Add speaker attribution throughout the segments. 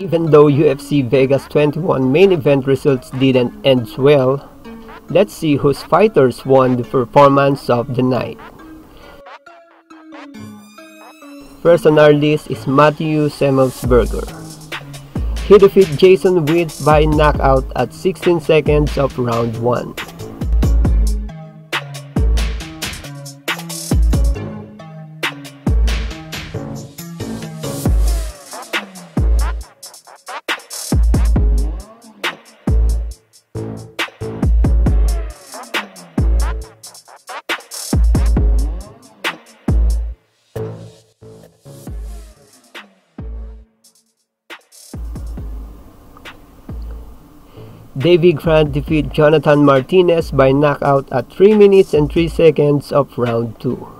Speaker 1: Even though UFC Vegas 21 main event results didn't end well, let's see whose fighters won the performance of the night. First on our list is Matthew Semelsberger. He defeated Jason Witt by knockout at 16 seconds of round 1. Davy Grant defeated Jonathan Martinez by knockout at 3 minutes and 3 seconds of round 2.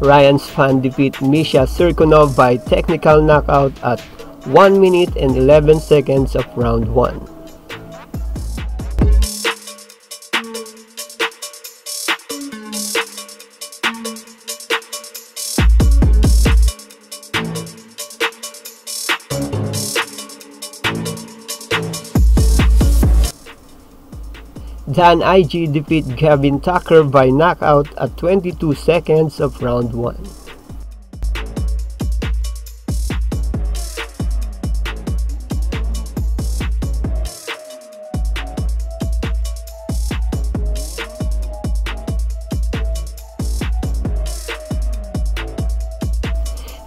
Speaker 1: Ryan Spann defeat Misha Cirkunov by technical knockout at 1 minute and 11 seconds of round 1. Dan Ige defeat Gavin Tucker by knockout at 22 seconds of round 1.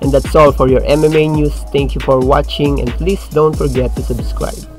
Speaker 1: And that's all for your MMA news. Thank you for watching and please don't forget to subscribe.